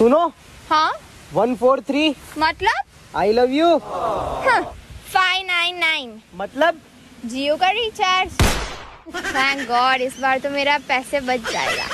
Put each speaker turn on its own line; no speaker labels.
सुनो।
हाँ।
One four three.
मतलब?
I love you
five nine nine
मतलब?
जियो का रिचार्ज थैंक गॉड इस बार तो मेरा पैसे बच जाएगा।